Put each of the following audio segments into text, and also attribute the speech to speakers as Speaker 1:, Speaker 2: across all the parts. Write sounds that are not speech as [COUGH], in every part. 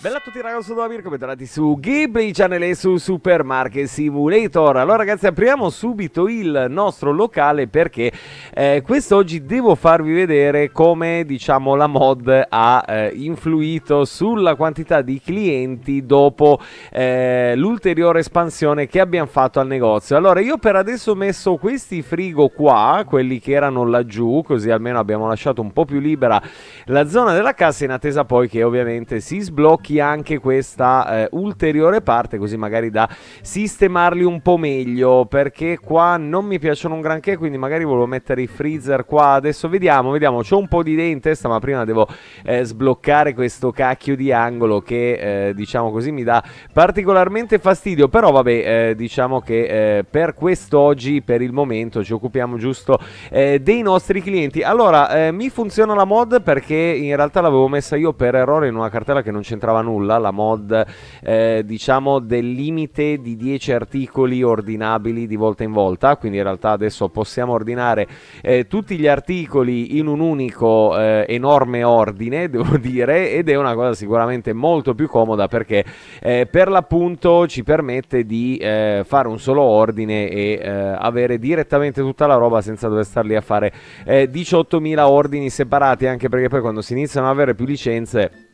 Speaker 1: Bella a tutti ragazzi, sono Mirko, bentornati su Ghibli Channel e su Supermarket Simulator. Allora ragazzi apriamo subito il nostro locale perché eh, quest'oggi devo farvi vedere come diciamo la mod ha eh, influito sulla quantità di clienti dopo eh, l'ulteriore espansione che abbiamo fatto al negozio. Allora io per adesso ho messo questi frigo qua, quelli che erano laggiù, così almeno abbiamo lasciato un po' più libera la zona della cassa in attesa poi che ovviamente si sblocchi sblocchi anche questa eh, ulteriore parte così magari da sistemarli un po' meglio perché qua non mi piacciono un granché quindi magari volevo mettere i freezer qua. Adesso vediamo vediamo c'ho un po' di idee in testa ma prima devo eh, sbloccare questo cacchio di angolo che eh, diciamo così mi dà particolarmente fastidio. Però vabbè eh, diciamo che eh, per quest'oggi per il momento ci occupiamo giusto eh, dei nostri clienti. Allora mi funziona la mod perché in realtà l'avevo messa io per errore in una cartella che non c'entrava c'entrava nulla, la mod eh, diciamo del limite di 10 articoli ordinabili di volta in volta, quindi in realtà adesso possiamo ordinare eh, tutti gli articoli in un unico eh, enorme ordine, [LAUGHS] devo dire, ed è una cosa sicuramente molto più comoda perché eh, per l'appunto ci permette di eh, fare un solo ordine e eh, avere direttamente tutta la roba senza dover star lì a fare 18.000 ordini separati, anche perché poi quando si iniziano ad avere più licenze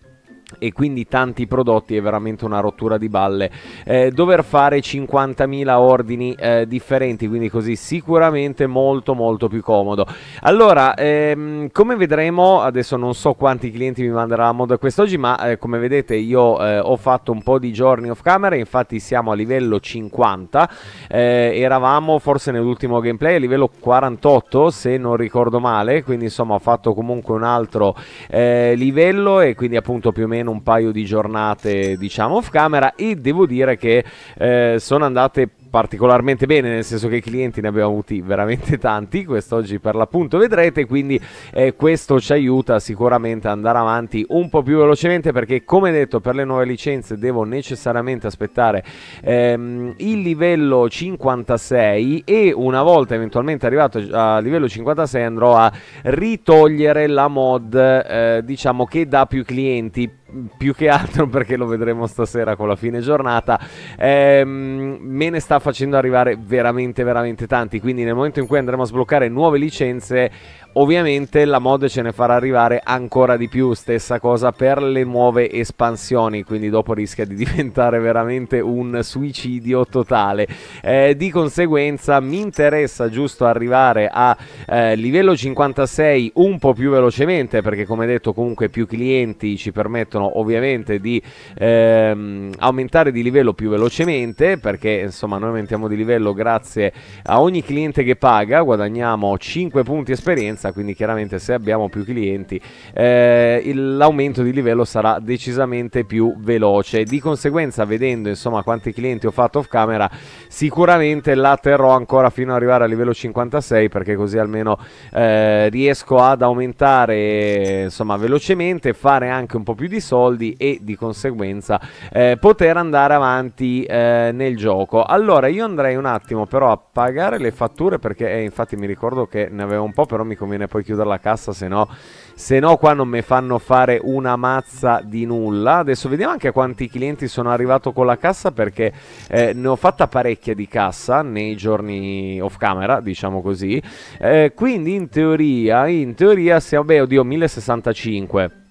Speaker 1: e quindi tanti prodotti è veramente una rottura di balle. Eh, dover fare 50.000 ordini eh, differenti quindi così sicuramente molto molto più comodo. Allora ehm, come vedremo adesso non so quanti clienti mi manderà la mod quest'oggi ma eh, come vedete io eh, ho fatto un po' di giorni off camera infatti siamo a livello 50 eh, eravamo forse nell'ultimo gameplay a livello 48 se non ricordo male quindi insomma ho fatto comunque un altro eh, livello e quindi appunto più o meno un paio di giornate diciamo off camera e devo dire che eh, sono andate particolarmente bene, nel senso che i clienti ne abbiamo avuti veramente tanti, quest'oggi per l'appunto vedrete, quindi eh, questo ci aiuta sicuramente ad andare avanti un po' più velocemente perché come detto per le nuove licenze devo necessariamente aspettare ehm, il livello 56 e una volta eventualmente arrivato a livello 56 andrò a ritogliere la mod eh, diciamo che dà più clienti più che altro perché lo vedremo stasera con la fine giornata, ehm, me ne sta facendo arrivare veramente, veramente tanti. Quindi nel momento in cui andremo a sbloccare nuove licenze, Ovviamente la mod ce ne farà arrivare ancora di più, stessa cosa per le nuove espansioni, quindi dopo rischia di [LAUGHS] diventare veramente un suicidio totale. Eh, di conseguenza mi interessa giusto arrivare a eh, livello 56 un po' più velocemente, perché come detto comunque più clienti ci permettono ovviamente di ehm, aumentare di livello più velocemente, perché insomma noi aumentiamo di livello grazie a ogni cliente che paga, guadagniamo 5 punti esperienza differenza, quindi chiaramente se abbiamo più clienti eh, l'aumento di livello sarà decisamente più veloce. Di conseguenza, vedendo insomma quanti clienti ho fatto off camera, sicuramente la terrò ancora fino ad arrivare a livello 56 perché così almeno eh, riesco ad aumentare insomma velocemente, fare anche un po' più di soldi e di conseguenza eh, poter andare avanti eh, nel gioco. Allora io andrei un attimo però a pagare le fatture perché eh, infatti mi ricordo che ne avevo un po' però mi conviene conviene poi chiudere la cassa, se no, se no qua non mi fanno fare una mazza di nulla. Adesso vediamo anche quanti clienti sono arrivato con la cassa perché eh, ne ho fatta parecchia di cassa nei giorni off camera, diciamo così. Eh, quindi in teoria, in teoria siamo, beh, oddio, 1065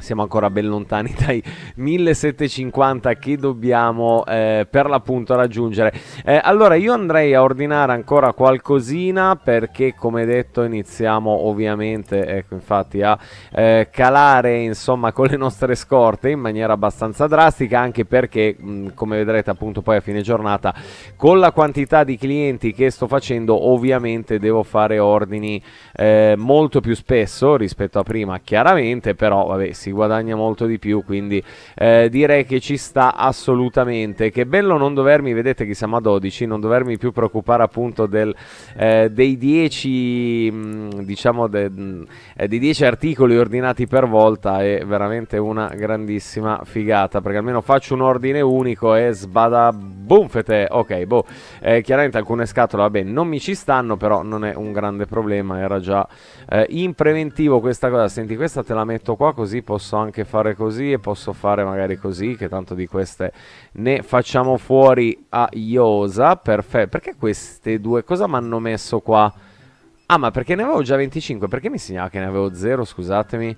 Speaker 1: siamo ancora ben lontani dai 1750 che dobbiamo eh, per l'appunto raggiungere. Eh, allora io andrei a ordinare ancora qualcosina perché come detto iniziamo ovviamente, ecco infatti a eh, calare insomma con le nostre scorte in maniera abbastanza drastica anche perché mh, come vedrete appunto poi a fine giornata con la quantità di clienti che sto facendo ovviamente devo fare ordini eh, molto più spesso rispetto a prima chiaramente però vabbè si si guadagna molto di più, quindi eh, direi che ci sta assolutamente. Che bello non dovermi, vedete che siamo a 12, non dovermi più preoccupare appunto del, eh, dei 10 mm, diciamo de, eh, dei 10 articoli ordinati per volta è veramente una grandissima figata, perché almeno faccio un ordine unico e sbada bunfete. Ok, boh, eh, chiaramente alcune scatole, vabbè, non mi ci stanno, però non è un grande problema, era già eh, in preventivo questa cosa. Senti, questa te la metto qua così posso posso anche fare così e posso fare magari così, che tanto di queste ne facciamo fuori a Iosa. Perfetto. Perché queste due cosa mi hanno messo qua? Ah, ma perché ne avevo già 25? Perché mi segnava che ne avevo 0? Scusatemi.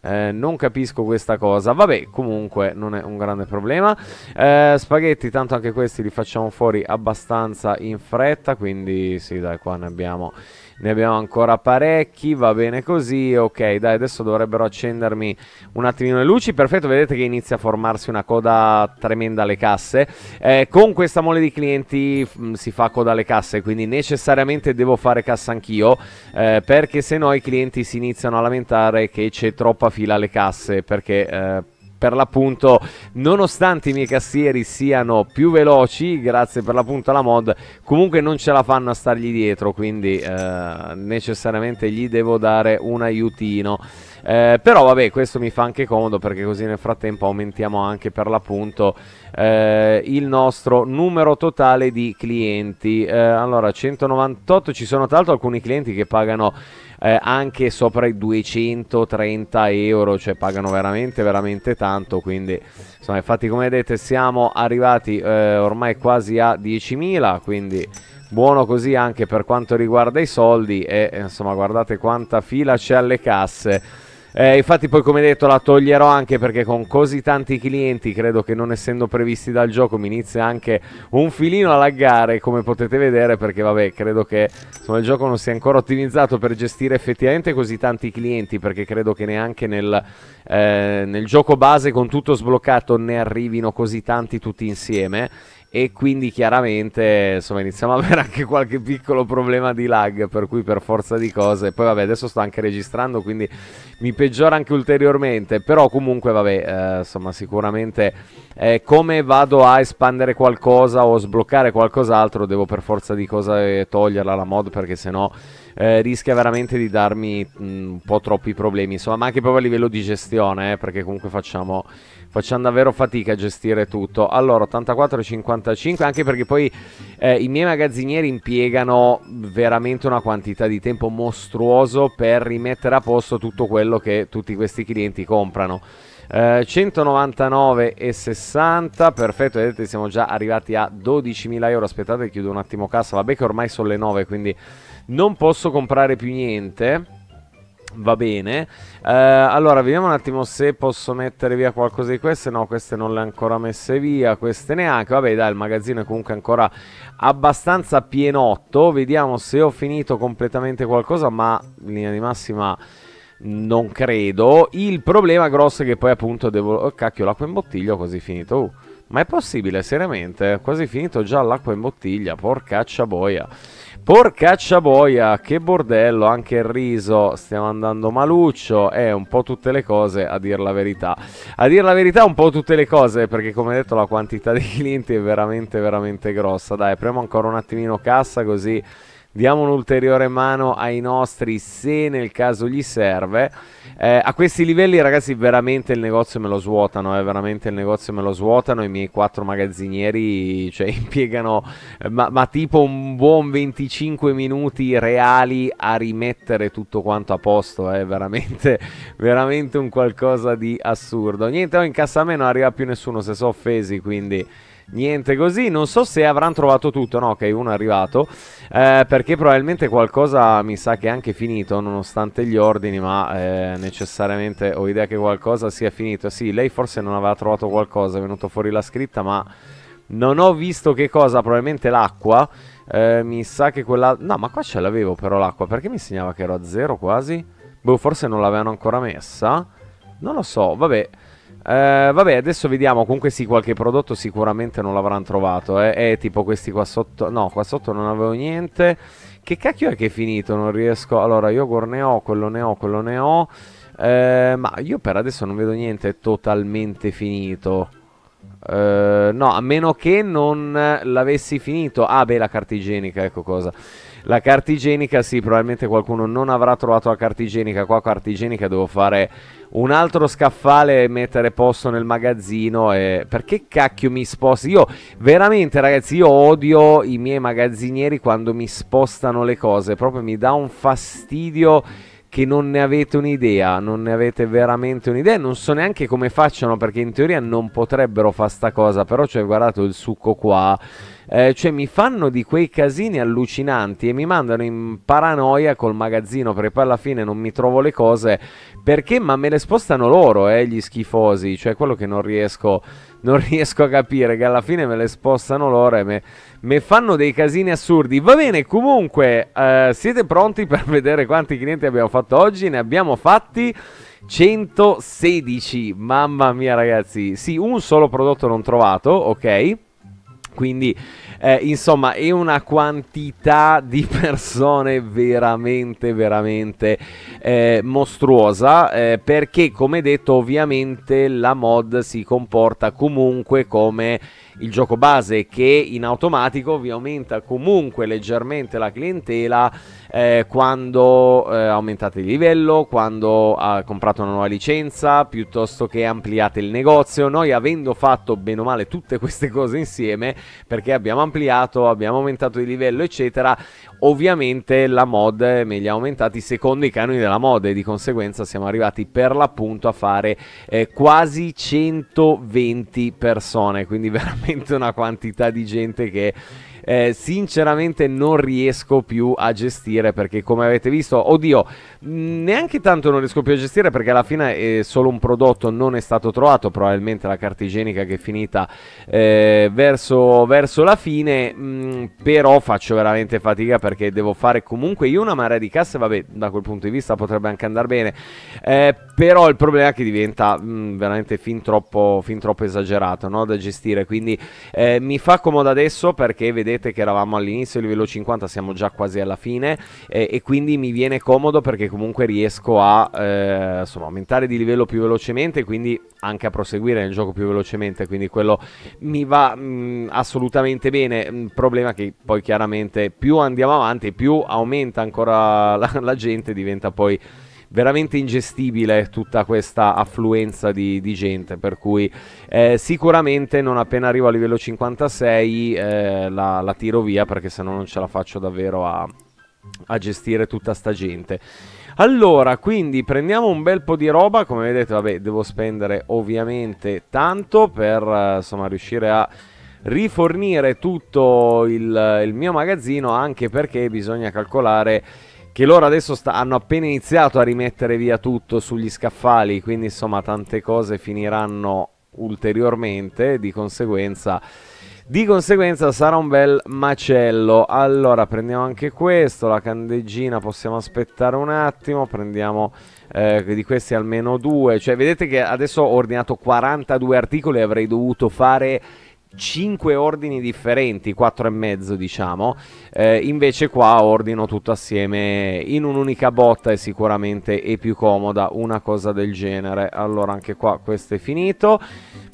Speaker 1: Eh, non capisco questa cosa. Vabbè, comunque non è un grande problema. Eh, spaghetti, tanto anche questi li facciamo fuori abbastanza in fretta. Quindi sì, dai, qua ne abbiamo ne abbiamo ancora parecchi, va bene così, ok, dai, adesso dovrebbero accendermi un attimino le luci, perfetto, vedete che inizia a formarsi una coda tremenda alle casse, eh, con questa mole di clienti mh, mm, si fa coda alle casse, quindi necessariamente devo fare cassa anch'io, eh, perché se no i clienti si iniziano a lamentare che c'è troppa fila alle casse, perché... Eh, per l'appunto, nonostante i miei cassieri siano più veloci, grazie per l'appunto alla mod, comunque non ce la fanno a stargli dietro, quindi eh, necessariamente gli devo dare un aiutino. Eh, però vabbè, questo mi fa anche comodo perché così nel frattempo aumentiamo anche per l'appunto eh, il nostro numero totale di clienti. Eh, allora, 198, ci sono tra l'altro alcuni clienti che pagano eh, anche sopra i 230 euro, cioè pagano veramente, veramente tanto, quindi insomma, infatti come vedete siamo arrivati eh, ormai quasi a 10.000, quindi buono così anche per quanto riguarda i soldi e insomma guardate quanta fila c'è alle casse eh, infatti poi come detto la toglierò anche perché con così tanti clienti credo che non essendo previsti dal gioco mi inizia anche un filino a laggare come potete vedere perché vabbè credo che insomma, il gioco non sia ancora ottimizzato per gestire effettivamente così tanti clienti perché credo che neanche nel, eh, nel gioco base con tutto sbloccato ne arrivino così tanti tutti insieme e quindi chiaramente insomma iniziamo a [LAUGHS] avere anche qualche piccolo problema di lag per cui per forza di cose. Poi vabbè adesso sto anche registrando quindi mi peggiora anche ulteriormente. Però comunque vabbè eh, insomma sicuramente eh, come vado a espandere qualcosa o sbloccare qualcos'altro devo per forza di cose toglierla la mod perché sennò eh, rischia veramente di darmi mh, un po' troppi problemi insomma ma anche proprio a livello di gestione eh, perché comunque facciamo facciamo davvero fatica a gestire tutto. Allora, 84,55, anche perché poi eh, i miei magazzinieri impiegano veramente una quantità di tempo mostruoso per rimettere a posto tutto quello che tutti questi clienti comprano. Eh, 199,60 perfetto vedete siamo già arrivati a 12.000 euro aspettate chiudo un attimo cassa vabbè che ormai sono le 9 quindi non posso comprare più niente Va bene. Eh, allora, vediamo un attimo se posso mettere via qualcosa di queste. No, queste non le ho ancora messe via, queste neanche. Vabbè, dai, il magazzino è comunque ancora abbastanza pienotto. Vediamo se ho finito completamente qualcosa, ma in linea di massima non credo. Il problema grosso è che poi appunto devo... Oh, cacchio, l'acqua in bottiglia ho quasi finito. Uh, ma è possibile, seriamente? Quasi finito già l'acqua in bottiglia, porcaccia boia. Porcaccia boia, che bordello, anche il riso, stiamo andando maluccio e un po' tutte le cose, a dir la verità. A dir la verità un po' tutte le cose, perché come detto la quantità di clienti è veramente veramente grossa. Dai, apriamo ancora un attimino cassa così diamo un'ulteriore mano ai nostri se nel caso gli serve. Eh, a questi livelli ragazzi veramente il negozio me lo svuotano, eh, veramente il negozio me lo svuotano, i miei quattro magazzinieri cioè, [LAUGHS] impiegano eh, ma, ma, tipo un buon 25 minuti reali a rimettere tutto quanto a posto, è eh, veramente, [LAUGHS] veramente un qualcosa di assurdo. Niente, in cassa a me non arriva più nessuno, se sono offesi, quindi niente così. Non so se avranno trovato tutto, no? Ok, uno è arrivato. Eh, perché probabilmente qualcosa mi sa che è anche finito, nonostante gli ordini, ma eh, necessariamente ho idea che qualcosa sia finito. Sì, lei forse non aveva trovato qualcosa, è venuto fuori la scritta, ma non ho visto che cosa, probabilmente l'acqua. Eh, mi sa che quella... No, ma qua ce l'avevo però l'acqua, perché mi segnava che ero a zero quasi? Boh, forse non l'avevano ancora messa. Non lo so, vabbè. Eh, vabbè, adesso vediamo. Comunque sì, qualche prodotto sicuramente non l'avranno trovato. Eh. È tipo questi qua sotto. No, qua sotto non avevo niente. Che cacchio è che è finito? Non riesco. Allora, yogurt ne ho, quello ne ho, quello ne ho. Eh, ma io per adesso non vedo niente totalmente finito. Uh, no, a meno che non l'avessi finito. Ah, beh, la carta igienica, ecco cosa. La carta igienica, sì, probabilmente qualcuno non avrà trovato la carta igienica. Qua carta igienica devo fare un altro scaffale e mettere posto nel magazzino. E... Perché cacchio mi sposti? Io veramente, ragazzi, io odio i miei magazzinieri quando mi spostano le cose. Proprio mi dà un fastidio che non ne avete un'idea, non ne avete veramente un'idea, non so neanche come facciano perché in teoria non potrebbero fare sta cosa, però cioè guardate il succo qua, eh, cioè mi fanno di quei casini allucinanti e mi mandano in paranoia col magazzino perché poi alla fine non mi trovo le cose perché ma me le spostano loro, eh, gli schifosi, cioè quello che non riesco non riesco a capire che alla fine me le spostano loro e mi fanno dei casini assurdi. Va bene, comunque, eh, siete pronti per [LAUGHS] vedere quanti clienti abbiamo fatto oggi? Ne abbiamo fatti 116. Mamma mia, ragazzi. Sì, un solo prodotto non trovato, ok? Quindi, eh, insomma, è una quantità di [LAUGHS] persone veramente, veramente eh, mostruosa. Eh, perché, come detto, ovviamente la mod si comporta comunque come il gioco base che in automatico vi aumenta comunque leggermente la clientela eh, quando eh, aumentate il livello, quando ha comprato una nuova licenza, piuttosto che ampliate il negozio. Noi avendo fatto bene o male tutte queste cose insieme, perché abbiamo ampliato, abbiamo aumentato il livello, eccetera, ovviamente la mod me li ha aumentati secondo i canoni della mod e di conseguenza siamo arrivati per l'appunto a fare eh, quasi 120 persone, quindi [LAUGHS] veramente una quantità di gente che eh, sinceramente non riesco più a gestire perché come avete visto, oddio, neanche tanto non riesco più a gestire perché alla fine è solo un prodotto non è stato trovato, probabilmente la carta igienica che è finita eh, verso, verso, la fine, mh, però faccio veramente fatica perché devo fare comunque io una marea di casse, vabbè da quel punto di vista potrebbe anche andare bene, eh, però il problema è che diventa mh, veramente fin troppo, fin troppo esagerato no, da gestire, quindi eh, mi fa comodo adesso perché vedete che eravamo all'inizio, livello 50, siamo già quasi alla fine eh, e quindi mi viene comodo perché comunque riesco a eh, insomma, aumentare di livello più velocemente quindi anche a proseguire nel gioco più velocemente, quindi quello mi va mh, mm, assolutamente bene. Il mm, problema è che poi chiaramente più andiamo avanti, più aumenta ancora la, la gente, diventa poi veramente ingestibile tutta questa affluenza di, di gente, per cui eh, sicuramente non appena arrivo a livello 56 eh, la, la, tiro via perché se no non ce la faccio davvero a, a gestire tutta sta gente. Allora, quindi prendiamo un bel po' di roba, come vedete, vabbè, devo spendere ovviamente tanto per eh, insomma riuscire a rifornire tutto il, il mio magazzino, anche perché bisogna calcolare che loro adesso sta- hanno appena iniziato a rimettere via tutto sugli scaffali, quindi insomma tante cose finiranno ulteriormente, di conseguenza... Di conseguenza sarà un bel macello. Allora, prendiamo anche questo, la candeggina possiamo aspettare un attimo, prendiamo eh, di questi almeno due. Cioè, vedete che adesso ho ordinato 42 articoli e avrei dovuto fare 5 ordini differenti, 4 e mezzo diciamo, eh, invece qua ordino tutto assieme in un'unica botta e sicuramente è più comoda una cosa del genere. Allora anche qua questo è finito.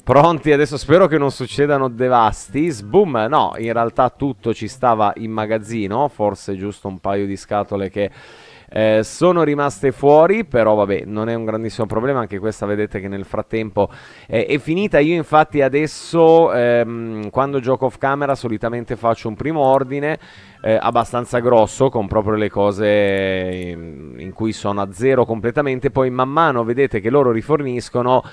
Speaker 1: Pronti, adesso spero che non succedano devasti. Sboom, no, in realtà tutto ci stava in magazzino, forse giusto un paio di scatole che eh, sono rimaste fuori, però vabbè, non è un grandissimo problema, anche questa vedete che nel frattempo eh, è finita. Io infatti adesso, ehm, quando gioco off camera, solitamente faccio un primo ordine eh, abbastanza grosso, con proprio le cose in, in cui sono a zero completamente, poi man mano vedete che loro riforniscono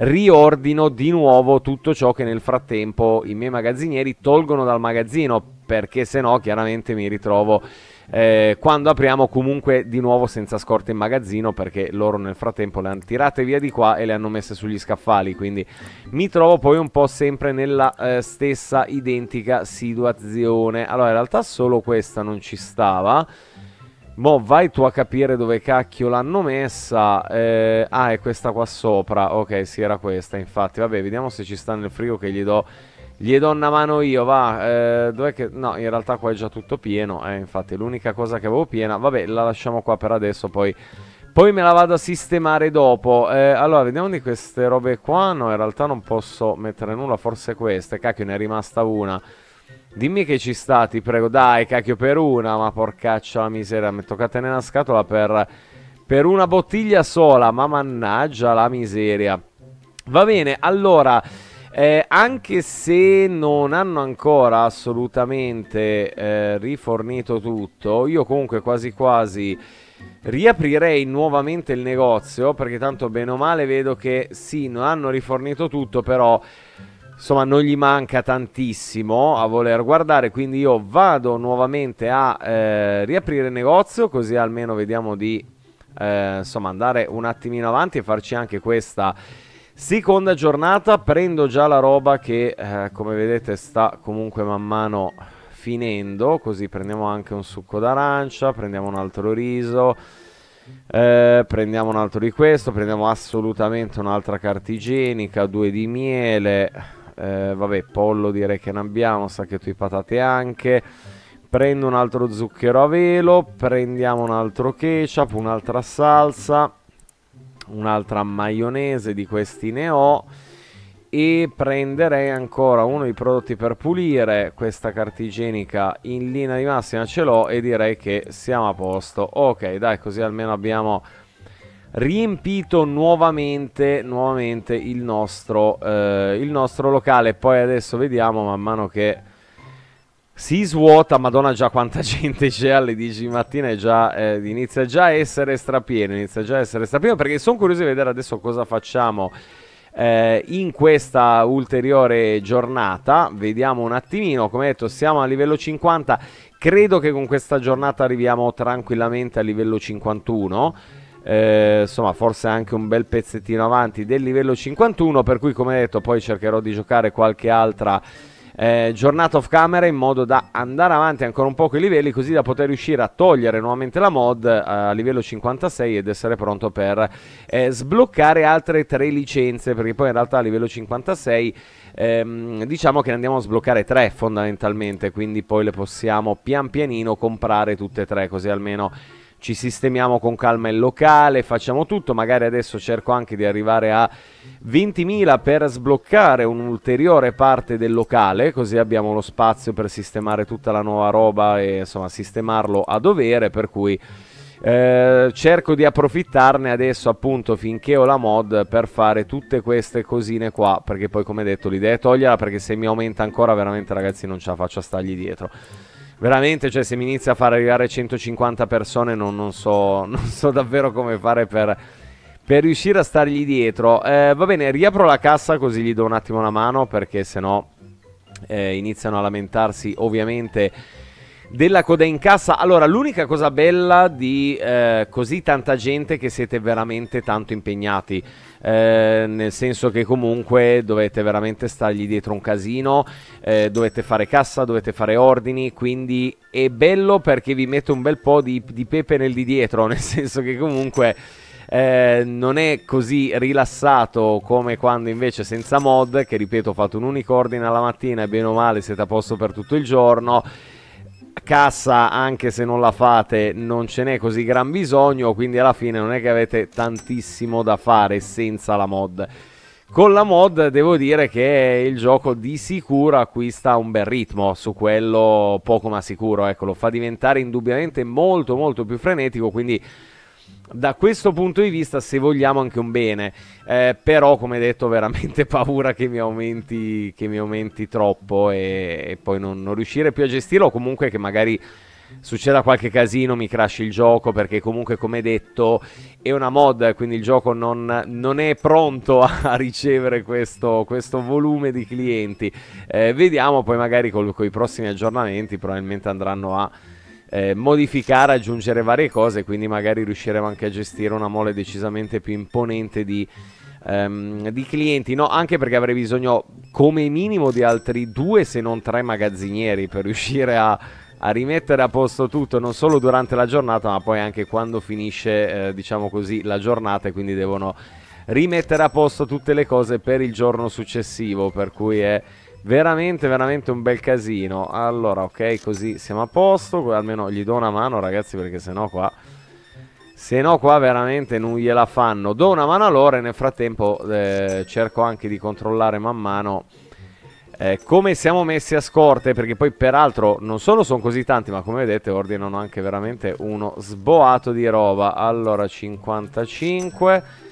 Speaker 1: riordino di nuovo tutto ciò che nel frattempo i miei magazzinieri tolgono dal magazzino perché se no chiaramente mi ritrovo eh, quando apriamo comunque di nuovo senza scorte in magazzino perché loro nel frattempo le hanno tirate via di qua e le hanno messe sugli scaffali quindi mi trovo poi un po' sempre nella eh, stessa identica situazione allora in realtà solo questa non ci stava Mo vai tu a capire dove cacchio l'hanno messa. Eh, ah, è questa qua sopra. Ok, sì, era questa. Infatti, vabbè, vediamo se ci sta nel frigo che gli do gli do una mano io, va. Eh, dov'è che... No, in realtà qua è già tutto pieno. Eh, infatti, l'unica cosa che avevo piena... Vabbè, la lasciamo qua per adesso, poi... Poi me la vado a sistemare dopo. Eh, allora, vediamo di queste robe qua. No, in realtà non posso mettere nulla. Forse queste. Cacchio, ne è rimasta una. Dimmi che ci sta, ti prego. Dai, cacchio, per una. Ma porcaccia la miseria. Mi toccate nella scatola per... Per una bottiglia sola. Ma mannaggia la miseria. Va bene, allora... Eh, anche se non hanno ancora assolutamente eh, rifornito tutto, io comunque quasi quasi riaprirei nuovamente il negozio perché tanto bene o male vedo che sì, non hanno rifornito tutto, però insomma non gli manca tantissimo a voler guardare, quindi io vado nuovamente a eh, riaprire il negozio così almeno vediamo di eh, insomma andare un attimino avanti e farci anche questa seconda giornata. Prendo già la roba che eh, come vedete sta comunque man mano finendo, così prendiamo anche un succo d'arancia, prendiamo un altro riso. Eh, prendiamo un altro di questo, prendiamo assolutamente un'altra carta igienica, due di miele, eh, vabbè, pollo direi che ne abbiamo, sacchetti di patate anche. Prendo un altro zucchero a velo, prendiamo un altro ketchup, un'altra salsa, un'altra maionese di questi ne ho e prenderei ancora uno dei prodotti per pulire questa carta igienica in linea di massima ce l'ho e direi che siamo a posto ok dai così almeno abbiamo riempito nuovamente, nuovamente il, nostro, eh, il nostro locale. Poi adesso vediamo man mano che si svuota, madonna già quanta [LAUGHS] gente c'è alle 10 di mattina già, eh, inizia già a essere strapieno, inizia già a essere strapieno perché sono curioso di vedere adesso cosa facciamo eh, in questa ulteriore giornata. Vediamo un attimino, come detto siamo a livello 50, credo che con questa giornata arriviamo tranquillamente a livello 51 eh, insomma forse anche un bel pezzettino avanti del livello 51 per cui come detto poi cercherò di giocare qualche altra eh, giornata off camera in modo da andare avanti ancora un po' con i livelli così da poter riuscire a togliere nuovamente la mod eh, a livello 56 ed essere pronto per eh, sbloccare altre tre licenze perché poi in realtà a livello 56 ehm, diciamo che ne andiamo a sbloccare tre fondamentalmente quindi poi le possiamo pian pianino comprare tutte e tre così almeno ci sistemiamo con calma il locale, facciamo tutto, magari adesso cerco anche di arrivare a 20.000 per sbloccare un'ulteriore parte del locale, così abbiamo lo spazio per sistemare tutta la nuova roba e insomma sistemarlo a dovere, per cui eh, cerco di approfittarne adesso appunto finché ho la mod per fare tutte queste cosine qua, perché poi come detto l'idea è toglierla perché se mi aumenta ancora veramente ragazzi non ce la faccio a stargli dietro veramente, cioè, se mi inizia a far arrivare 150 persone, non, non, so, [LAUGHS] non so, davvero come fare per, per riuscire a stargli dietro. Eh, va bene, riapro la cassa così gli do un attimo una mano, perché sennò eh, iniziano a lamentarsi, ovviamente della coda in cassa. Allora, l'unica cosa bella di eh, così tanta gente che siete veramente tanto impegnati. Eh, nel senso che comunque dovete veramente stargli dietro un casino, eh, dovete fare cassa, dovete fare ordini, quindi è bello perché vi mette un bel po' di, di pepe nel di dietro, [LAUGHS] nel senso che comunque... Eh, non è così rilassato come quando invece senza mod, che ripeto, fate un unico ordine alla mattina e bene o male siete a posto per tutto il giorno cassa anche se non la fate non ce n'è così gran bisogno quindi alla fine non è che avete tantissimo da fare senza la mod. Con la mod devo dire che il gioco di sicuro acquista un bel ritmo su quello poco ma sicuro ecco lo fa diventare indubbiamente molto molto più frenetico quindi da questo punto di vista, se vogliamo, anche un bene. Eh, però, come detto, veramente [LAUGHS] paura che mi aumenti, che mi aumenti troppo e, e poi non, non, riuscire più a gestirlo. Comunque che magari succeda qualche casino, mi crash il gioco. Perché, comunque, come detto, è una mod. Quindi il gioco non, non è pronto [LAUGHS] a ricevere questo, questo volume di clienti. Eh, vediamo poi, magari con i prossimi aggiornamenti, probabilmente andranno a eh, modificare, aggiungere varie cose, quindi magari riusciremo anche a gestire una mole decisamente più imponente di, ehm, di clienti, no? anche perché avrei bisogno come minimo di altri due se non tre magazzinieri per riuscire a, a rimettere a posto tutto non solo durante la giornata ma poi anche quando finisce eh, diciamo così la giornata e quindi devono rimettere a posto tutte le cose per il giorno successivo per cui è Veramente, veramente un bel casino. Allora, ok, così siamo a posto. Almeno gli do una mano, ragazzi, perché sennò qua... Se no qua veramente non gliela fanno. Do una mano a loro e nel frattempo eh, cerco anche di controllare man mano eh, come siamo messi a scorte. Perché poi peraltro non solo sono così tanti, ma come vedete ordinano anche veramente uno sboato di roba. Allora 55...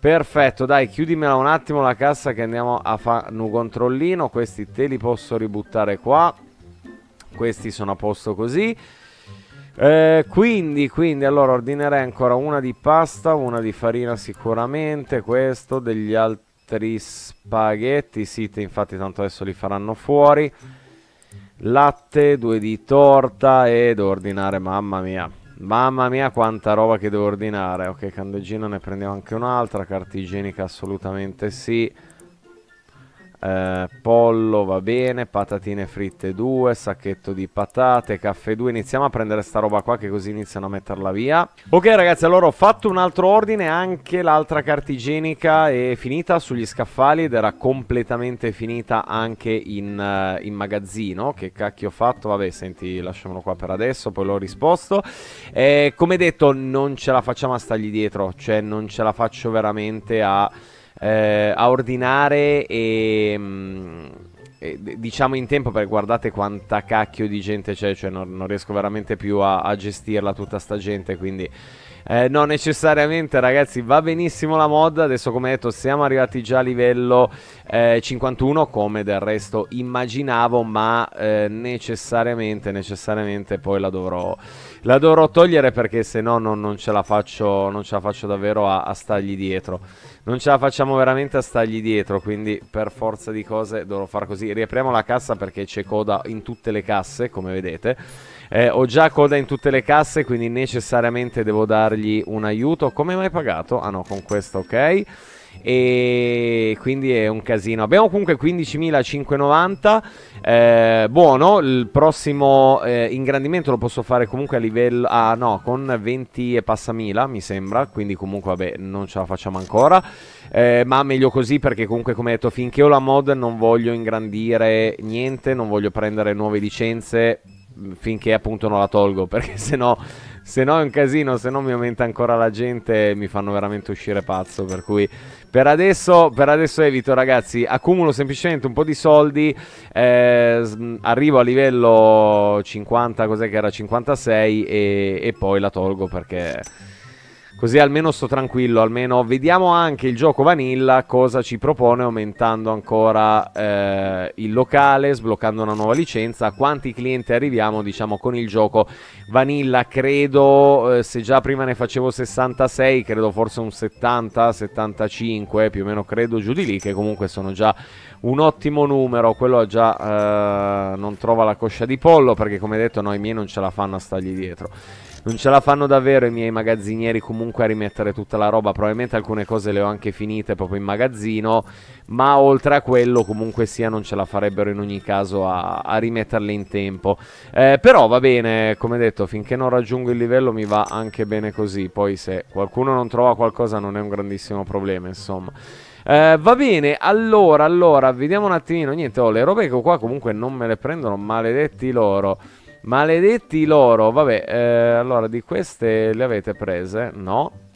Speaker 1: Perfetto, dai, chiudimela un attimo la cassa che andiamo a fare un controllino. Questi te li posso ributtare qua. Questi sono a posto così. Eh, quindi, quindi, allora ordinerei ancora una di pasta, una di farina sicuramente, questo, degli altri spaghetti, sì, infatti tanto adesso li faranno fuori. Latte, due di torta ed ordinare, mamma mia. Mamma mia quanta roba che devo ordinare. Ok, candeggina ne prendiamo anche un'altra, carta igienica assolutamente sì. Eh, pollo va bene, patatine fritte 2, sacchetto di patate, caffè 2. Iniziamo a prendere sta roba qua che così iniziano a metterla via. Ok ragazzi, allora ho fatto un altro ordine, anche l'altra carta igienica è finita sugli scaffali ed era completamente finita anche in, uh, in magazzino. Che cacchio ho fatto? Vabbè, senti, lasciamolo qua per adesso, poi l'ho risposto. Eh, come detto, non ce la facciamo a stargli dietro, cioè non ce la faccio veramente a eh, a ordinare e, mh, mm, diciamo in tempo perché guardate quanta cacchio di gente c'è, cioè non, non riesco veramente più a, a gestirla tutta sta gente, quindi eh, no, necessariamente ragazzi va benissimo la mod, adesso come detto siamo arrivati già a livello eh, 51 come del resto immaginavo, ma eh, necessariamente, necessariamente poi la dovrò, la dovrò togliere perché se no non, non, ce la faccio, non ce la faccio davvero a, a stargli dietro. Non ce la facciamo veramente a stargli dietro, quindi per forza di cose dovrò fare così. Riapriamo la cassa perché c'è coda in tutte le casse, come vedete. Eh, ho già coda in tutte le casse, quindi necessariamente devo dargli un aiuto. Come mai pagato? Ah no, con questo ok e quindi è un casino. Abbiamo comunque 15.590, eh, buono, il prossimo eh, ingrandimento lo posso fare comunque a livello, ah no, con 20 e passa mila mi sembra, quindi comunque vabbè non ce la facciamo ancora, eh, ma meglio così perché comunque come detto finché ho la mod non voglio ingrandire niente, non voglio prendere nuove licenze finché appunto non la tolgo [LAUGHS] perché se no se no è un casino, se no mi aumenta ancora la gente mi fanno veramente uscire pazzo. Per cui per adesso, per adesso evito, ragazzi. Accumulo semplicemente un po' di soldi. Eh, arrivo a livello 50, cos'è che era? 56 e, e poi la tolgo perché Così almeno sto tranquillo, almeno vediamo anche il gioco Vanilla cosa ci propone aumentando ancora eh, il locale, sbloccando una nuova licenza, quanti clienti arriviamo diciamo con il gioco Vanilla, credo eh, se già prima ne facevo 66, credo forse un 70, 75, più o meno credo giù di lì che comunque sono già un ottimo numero, quello già eh, non trova la coscia di pollo perché come detto noi miei non ce la fanno a stargli dietro non ce la fanno davvero i miei magazzinieri comunque a rimettere tutta la roba. Probabilmente alcune cose le ho anche finite proprio in magazzino, ma oltre a quello comunque sia non ce la farebbero in ogni caso a, a rimetterle in tempo. Eh, però va bene, come detto, finché non raggiungo il livello mi va anche bene così. Poi se qualcuno non trova qualcosa non è un grandissimo problema, insomma. Eh, va bene, allora, allora, vediamo un attimino. Niente, oh, le robe che ho qua comunque non me le prendono, maledetti loro. Maledetti loro, vabbè, eh, allora di queste le avete prese? No.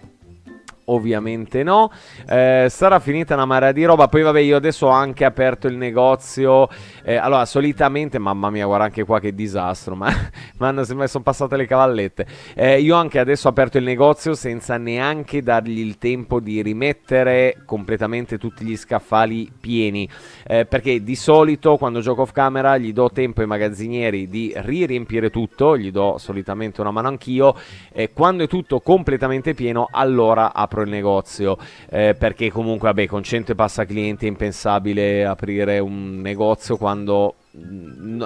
Speaker 1: Ovviamente no. Eh, sarà finita una marea di roba. Poi, vabbè, io adesso ho anche aperto il negozio. Eh, allora, solitamente, mamma mia, guarda anche qua che disastro. Ma, [LAUGHS] ma sono passate le cavallette. Eh, io anche adesso ho aperto il negozio senza neanche dargli il tempo di rimettere completamente tutti gli scaffali pieni. Eh, perché di solito quando gioco off camera gli do tempo ai magazzinieri di riempire tutto. Gli do solitamente una mano anch'io. E quando è tutto completamente pieno, allora apro apro il negozio eh, perché comunque vabbè con 100 e passa clienti è impensabile aprire un negozio quando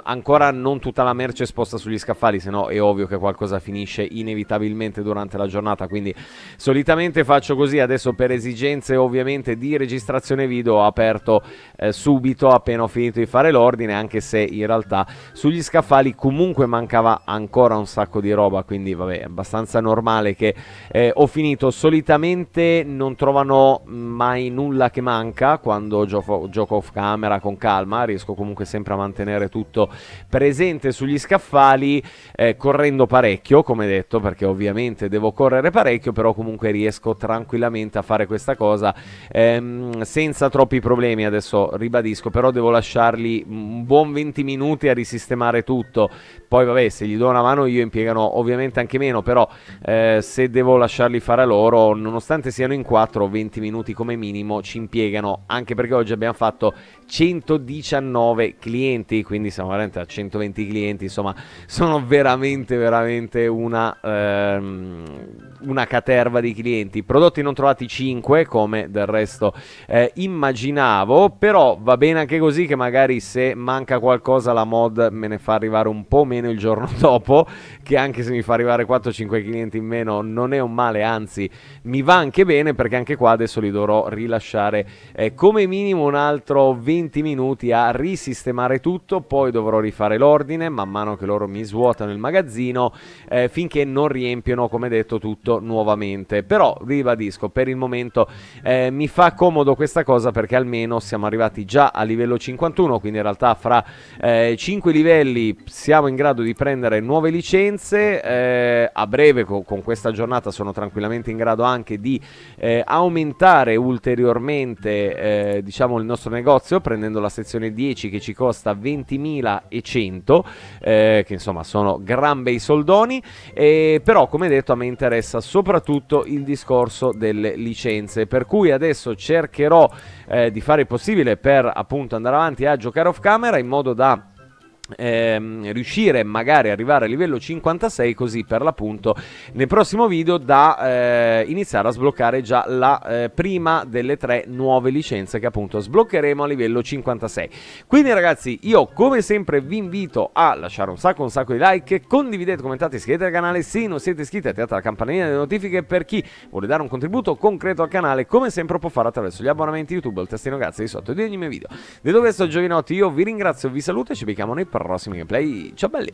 Speaker 1: ancora non tutta la merce è esposta sugli scaffali, se no è ovvio che qualcosa finisce inevitabilmente durante la giornata. Quindi solitamente faccio così, adesso per esigenze ovviamente di registrazione video ho aperto eh, subito appena ho finito di fare l'ordine, anche se in realtà sugli scaffali comunque mancava ancora un sacco di roba, quindi vabbè, è abbastanza normale che eh, ho finito. Solitamente non trovano mai nulla che manca quando gioco, gioco off camera con calma, riesco comunque sempre a mantenere mantenere tutto presente sugli scaffali eh, correndo parecchio, come detto, perché ovviamente devo correre parecchio, però comunque riesco tranquillamente a fare questa cosa ehm, senza troppi problemi. Adesso ribadisco, però devo lasciarli un buon 20 minuti a risistemare tutto. Poi vabbè, se gli do una mano io impiegano ovviamente anche meno, però eh, se devo lasciarli fare loro, nonostante siano in 4, 20 minuti come minimo ci impiegano, anche perché oggi abbiamo fatto 119 clienti, quindi siamo veramente a 120 clienti, insomma, sono veramente veramente una ehm, una caterva di clienti. Prodotti non trovati 5, come del resto eh, immaginavo, però va bene anche così che magari se manca qualcosa la mod me ne fa arrivare un po' meno il giorno [LAUGHS] dopo, che anche se mi fa arrivare 4-5 clienti in meno non è un male, anzi mi va anche bene perché anche qua adesso li dovrò rilasciare eh, come minimo un altro 20 minuti a risistemare tutto, poi dovrò rifare l'ordine man mano che loro mi svuotano il magazzino eh, finché non riempiono come detto tutto nuovamente. Però ribadisco, per il momento eh, mi fa comodo questa cosa perché almeno siamo arrivati già a livello 51, quindi in realtà fra eh, 5 livelli siamo in grado di prendere nuove licenze. Eh, a breve co- con questa giornata sono tranquillamente in grado anche di eh, aumentare ulteriormente eh, diciamo il nostro negozio prendendo la sezione 10 che ci costa 20.100 eh, che insomma sono gran bei soldoni eh, però come detto a me interessa soprattutto il discorso delle licenze per cui adesso cercherò eh, di fare il possibile per appunto andare avanti a giocare off camera in modo da ehm, riuscire magari a arrivare a livello 56 così per l'appunto nel prossimo video da eh, iniziare a sbloccare già la eh, prima delle tre nuove licenze che appunto sbloccheremo a livello 56 quindi ragazzi io come sempre vi invito a lasciare un sacco un sacco di like condividete commentate iscrivetevi al canale. Se non siete iscritti attivate la campanellina delle notifiche per chi vuole dare un contributo concreto al canale come sempre può fare attraverso gli abbonamenti youtube il testino grazie di sotto di ogni mio video. Detto questo giovinotti io vi ringrazio vi saluto e ci becchiamo nei prossimi para Racing Gameplay. Chau, vale.